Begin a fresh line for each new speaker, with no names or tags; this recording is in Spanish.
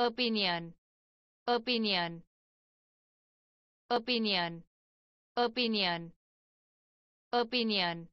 opinion, opinion, opinion, opinion, opinion.